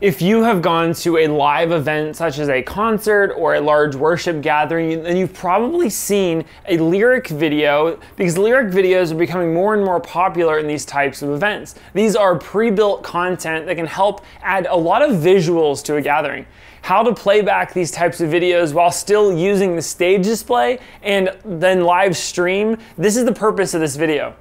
If you have gone to a live event such as a concert or a large worship gathering, then you've probably seen a lyric video because lyric videos are becoming more and more popular in these types of events. These are pre-built content that can help add a lot of visuals to a gathering. How to play back these types of videos while still using the stage display and then live stream, this is the purpose of this video.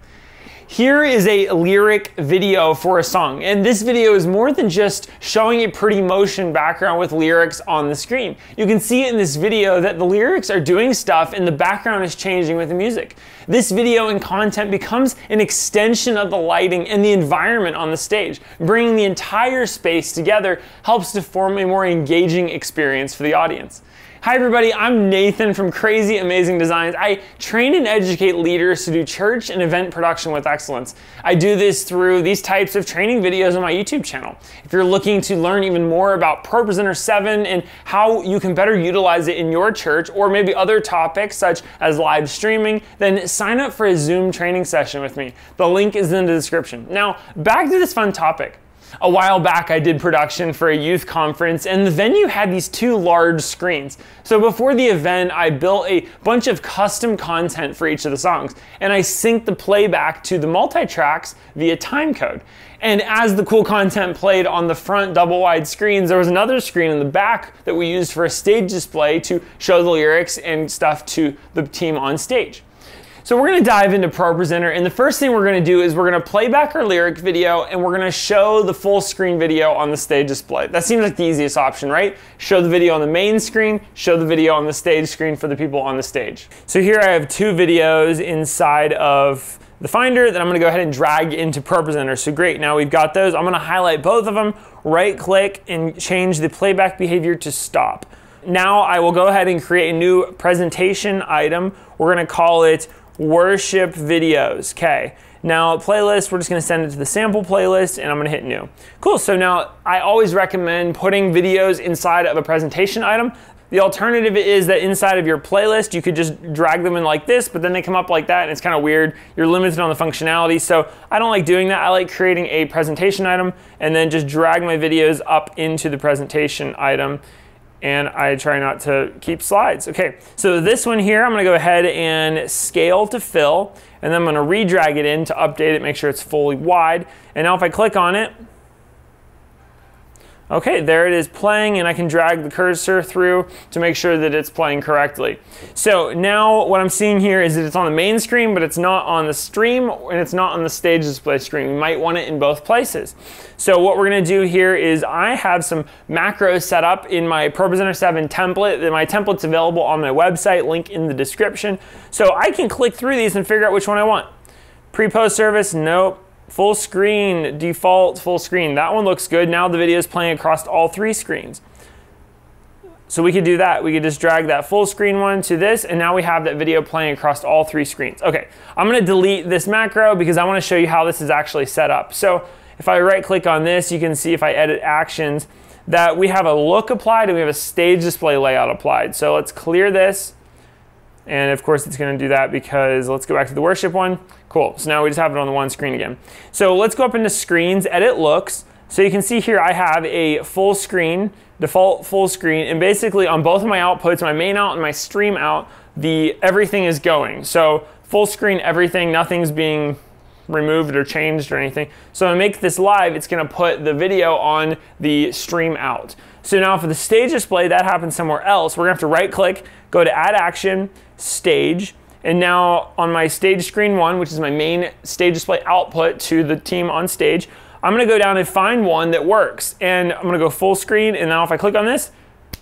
Here is a lyric video for a song, and this video is more than just showing a pretty motion background with lyrics on the screen. You can see in this video that the lyrics are doing stuff and the background is changing with the music. This video and content becomes an extension of the lighting and the environment on the stage. Bringing the entire space together helps to form a more engaging experience for the audience. Hi everybody, I'm Nathan from Crazy Amazing Designs. I train and educate leaders to do church and event production with excellence. I do this through these types of training videos on my YouTube channel. If you're looking to learn even more about ProPresenter 7 and how you can better utilize it in your church or maybe other topics such as live streaming, then sign up for a Zoom training session with me. The link is in the description. Now, back to this fun topic. A while back, I did production for a youth conference, and the venue had these two large screens. So before the event, I built a bunch of custom content for each of the songs, and I synced the playback to the multi-tracks via timecode. And as the cool content played on the front double wide screens, there was another screen in the back that we used for a stage display to show the lyrics and stuff to the team on stage. So we're gonna dive into ProPresenter, and the first thing we're gonna do is we're gonna play back our lyric video and we're gonna show the full screen video on the stage display. That seems like the easiest option, right? Show the video on the main screen, show the video on the stage screen for the people on the stage. So here I have two videos inside of the Finder that I'm gonna go ahead and drag into ProPresenter. So great, now we've got those. I'm gonna highlight both of them, right click, and change the playback behavior to stop. Now I will go ahead and create a new presentation item. We're gonna call it worship videos. Okay. Now playlist, we're just gonna send it to the sample playlist and I'm gonna hit new. Cool, so now I always recommend putting videos inside of a presentation item. The alternative is that inside of your playlist, you could just drag them in like this, but then they come up like that and it's kind of weird. You're limited on the functionality. So I don't like doing that. I like creating a presentation item and then just drag my videos up into the presentation item and I try not to keep slides. Okay, so this one here, I'm gonna go ahead and scale to fill, and then I'm gonna redrag it in to update it, make sure it's fully wide. And now if I click on it, Okay, there it is playing and I can drag the cursor through to make sure that it's playing correctly. So now what I'm seeing here is that it's on the main screen, but it's not on the stream and it's not on the stage display screen. We might want it in both places. So what we're gonna do here is I have some macros set up in my ProPresenter 7 template. My template's available on my website, link in the description. So I can click through these and figure out which one I want. Pre-post service, nope. Full screen, default full screen. That one looks good. Now the video is playing across all three screens. So we could do that. We could just drag that full screen one to this, and now we have that video playing across all three screens. Okay, I'm gonna delete this macro because I wanna show you how this is actually set up. So if I right click on this, you can see if I edit actions that we have a look applied and we have a stage display layout applied. So let's clear this. And of course it's gonna do that because let's go back to the worship one. Cool, so now we just have it on the one screen again. So let's go up into screens, edit looks. So you can see here I have a full screen, default full screen, and basically on both of my outputs, my main out and my stream out, the everything is going. So full screen everything, nothing's being removed or changed or anything. So to make this live, it's gonna put the video on the stream out. So now for the stage display, that happens somewhere else. We're gonna have to right click, go to add action, stage, and now on my stage screen one, which is my main stage display output to the team on stage, I'm gonna go down and find one that works. And I'm gonna go full screen, and now if I click on this,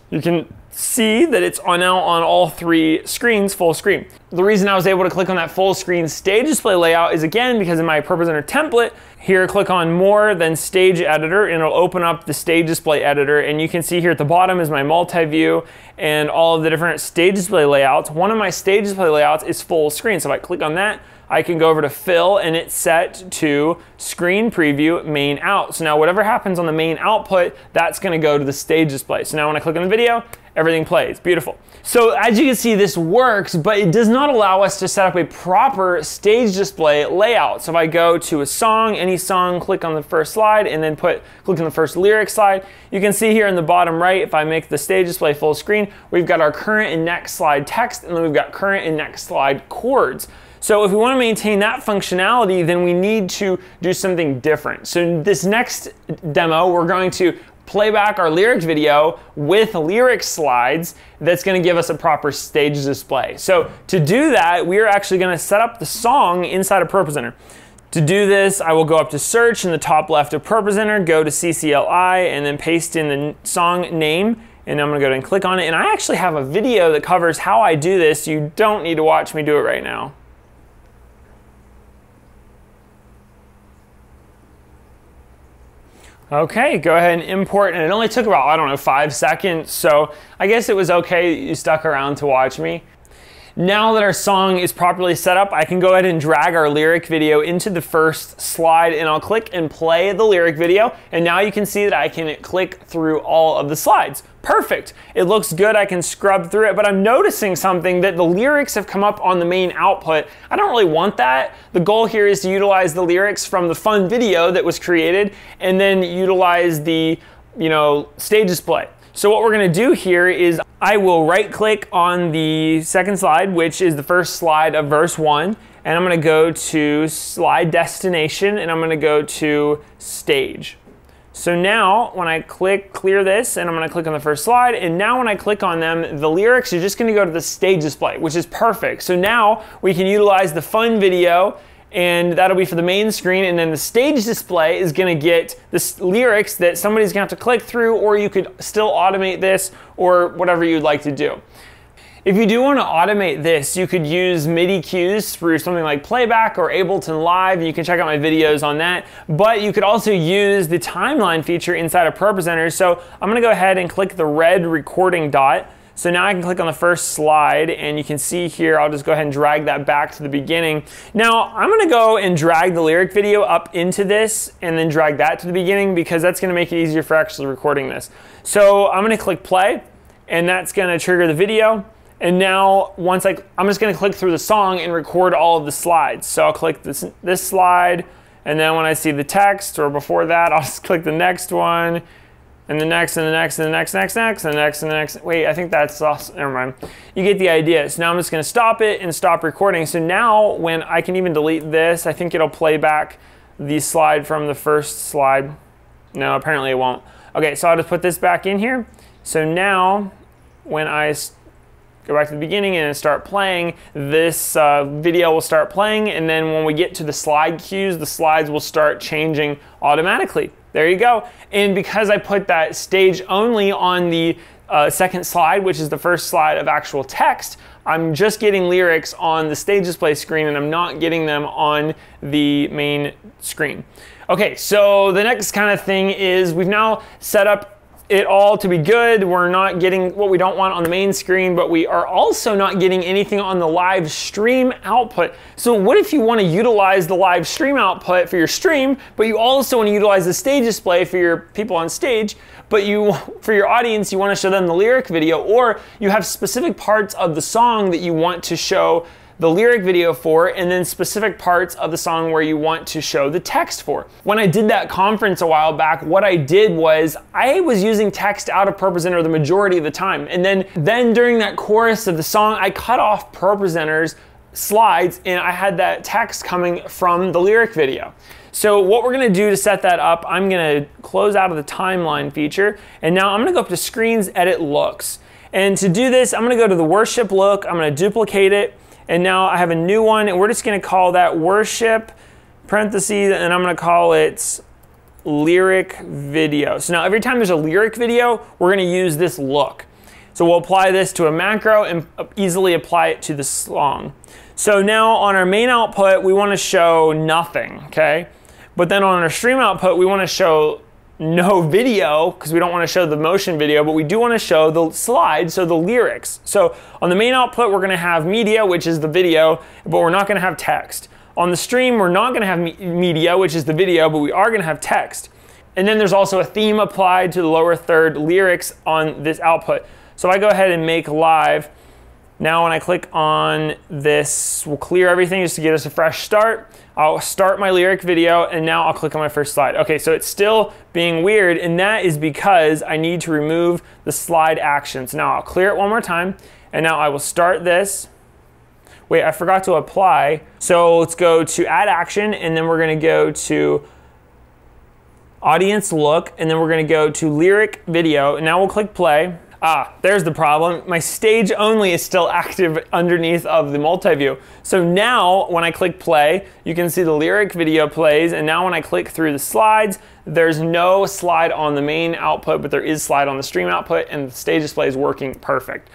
you can see that it's on now on all three screens full screen. The reason I was able to click on that full screen stage display layout is again because in my ProPresenter template, here click on more than stage editor and it'll open up the stage display editor and you can see here at the bottom is my multi-view and all of the different stage display layouts. One of my stage display layouts is full screen. So if I click on that, I can go over to fill and it's set to screen preview main out. So now whatever happens on the main output, that's gonna go to the stage display. So now when I click on the video, everything plays. Beautiful. So as you can see, this works, but it does not allow us to set up a proper stage display layout. So if I go to a song, any song, click on the first slide, and then put click on the first lyric slide, you can see here in the bottom right, if I make the stage display full screen, we've got our current and next slide text, and then we've got current and next slide chords. So if we want to maintain that functionality, then we need to do something different. So in this next demo, we're going to play back our lyrics video with lyric slides that's going to give us a proper stage display. So to do that, we are actually going to set up the song inside of ProPresenter. To do this, I will go up to search in the top left of ProPresenter, go to CCLI, and then paste in the song name, and I'm gonna go ahead and click on it. And I actually have a video that covers how I do this. You don't need to watch me do it right now. Okay, go ahead and import, and it only took about, I don't know, five seconds, so I guess it was okay you stuck around to watch me. Now that our song is properly set up, I can go ahead and drag our lyric video into the first slide and I'll click and play the lyric video. And now you can see that I can click through all of the slides. Perfect. It looks good. I can scrub through it, but I'm noticing something that the lyrics have come up on the main output. I don't really want that. The goal here is to utilize the lyrics from the fun video that was created and then utilize the, you know, stage display. So what we're gonna do here is I will right click on the second slide, which is the first slide of verse one, and I'm gonna go to slide destination and I'm gonna go to stage. So now when I click clear this and I'm gonna click on the first slide and now when I click on them, the lyrics are just gonna go to the stage display, which is perfect. So now we can utilize the fun video and that'll be for the main screen. And then the stage display is gonna get the lyrics that somebody's gonna have to click through, or you could still automate this or whatever you'd like to do. If you do want to automate this, you could use MIDI cues through something like Playback or Ableton Live. You can check out my videos on that. But you could also use the timeline feature inside of ProPresenter. So I'm going to go ahead and click the red recording dot. So now I can click on the first slide and you can see here, I'll just go ahead and drag that back to the beginning. Now I'm gonna go and drag the lyric video up into this and then drag that to the beginning because that's gonna make it easier for actually recording this. So I'm gonna click play and that's gonna trigger the video. And now once I, I'm just gonna click through the song and record all of the slides. So I'll click this, this slide and then when I see the text or before that, I'll just click the next one and the next and the next and the next, next, next, and the next and the next. Wait, I think that's awesome. Never mind. You get the idea. So now I'm just going to stop it and stop recording. So now when I can even delete this, I think it'll play back the slide from the first slide. No, apparently it won't. Okay, so I'll just put this back in here. So now when I go back to the beginning and start playing, this uh, video will start playing. And then when we get to the slide cues, the slides will start changing automatically. There you go. And because I put that stage only on the uh, second slide, which is the first slide of actual text, I'm just getting lyrics on the stage display screen and I'm not getting them on the main screen. Okay, so the next kind of thing is we've now set up it all to be good. We're not getting what we don't want on the main screen, but we are also not getting anything on the live stream output. So what if you want to utilize the live stream output for your stream, but you also want to utilize the stage display for your people on stage, but you, for your audience, you want to show them the lyric video, or you have specific parts of the song that you want to show the lyric video for, and then specific parts of the song where you want to show the text for. When I did that conference a while back, what I did was I was using text out of ProPresenter the majority of the time. And then, then during that chorus of the song, I cut off ProPresenter's slides and I had that text coming from the lyric video. So what we're gonna do to set that up, I'm gonna close out of the timeline feature, and now I'm gonna go up to Screens, Edit Looks. And to do this, I'm gonna go to the worship look, I'm gonna duplicate it, and now I have a new one, and we're just gonna call that worship, parentheses, and I'm gonna call it lyric video. So now every time there's a lyric video, we're gonna use this look. So we'll apply this to a macro and easily apply it to the song. So now on our main output, we wanna show nothing, okay? But then on our stream output, we wanna show no video because we don't want to show the motion video, but we do want to show the slides, so the lyrics. So on the main output, we're going to have media, which is the video, but we're not going to have text. On the stream, we're not gonna have me media, which is the video, but we are gonna have text. And then there's also a theme applied to the lower third lyrics on this output. So I go ahead and make live. Now when I click on this, we'll clear everything just to get us a fresh start. I'll start my lyric video and now I'll click on my first slide. Okay, so it's still being weird and that is because I need to remove the slide action. So now I'll clear it one more time and now I will start this. Wait, I forgot to apply. So let's go to add action and then we're gonna go to audience look and then we're gonna go to lyric video and now we'll click play. Ah, there's the problem. My stage only is still active underneath of the multi-view. So now when I click play, you can see the lyric video plays. And now when I click through the slides, there's no slide on the main output, but there is slide on the stream output and the stage display is working perfect.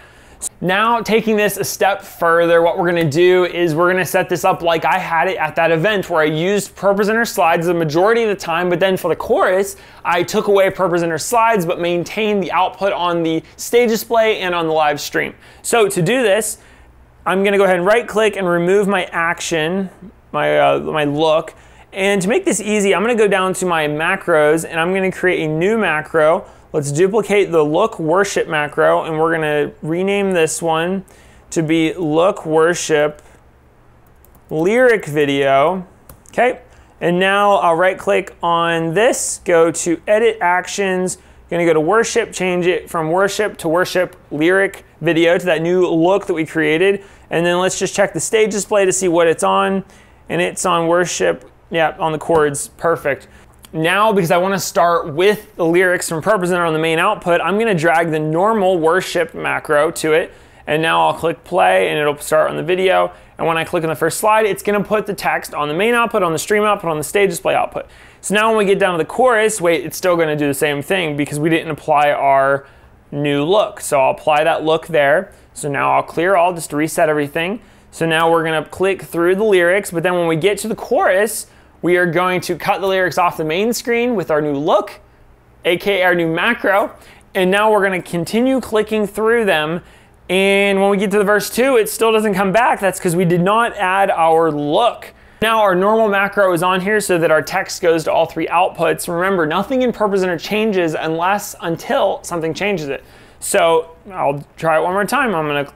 Now, taking this a step further, what we're gonna do is we're gonna set this up like I had it at that event where I used ProPresenter slides the majority of the time, but then for the chorus, I took away ProPresenter slides, but maintained the output on the stage display and on the live stream. So to do this, I'm gonna go ahead and right click and remove my action, my, uh, my look. And to make this easy, I'm gonna go down to my macros and I'm gonna create a new macro Let's duplicate the look worship macro and we're gonna rename this one to be look worship lyric video. Okay, and now I'll right click on this, go to edit actions, gonna go to worship, change it from worship to worship lyric video to that new look that we created. And then let's just check the stage display to see what it's on. And it's on worship, yeah, on the chords, perfect. Now, because I want to start with the lyrics from ProPresenter on the main output, I'm going to drag the normal worship macro to it. And now I'll click play and it'll start on the video. And when I click on the first slide, it's going to put the text on the main output, on the stream output, on the stage display output. So now when we get down to the chorus, wait, it's still going to do the same thing because we didn't apply our new look. So I'll apply that look there. So now I'll clear all just to reset everything. So now we're going to click through the lyrics, but then when we get to the chorus, we are going to cut the lyrics off the main screen with our new look, aka our new macro, and now we're gonna continue clicking through them and when we get to the verse two, it still doesn't come back. That's because we did not add our look. Now our normal macro is on here so that our text goes to all three outputs. Remember, nothing in ProPresenter changes unless until something changes it. So I'll try it one more time. I'm gonna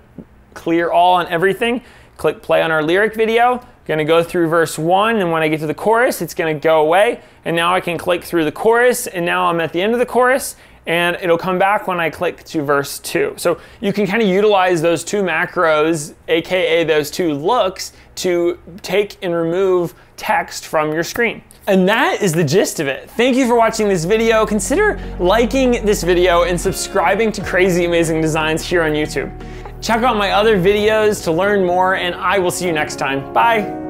clear all on everything, click play on our lyric video, Gonna go through verse one, and when I get to the chorus, it's gonna go away. And now I can click through the chorus, and now I'm at the end of the chorus, and it'll come back when I click to verse two. So you can kind of utilize those two macros, AKA those two looks, to take and remove text from your screen. And that is the gist of it. Thank you for watching this video. Consider liking this video and subscribing to Crazy Amazing Designs here on YouTube. Check out my other videos to learn more, and I will see you next time. Bye.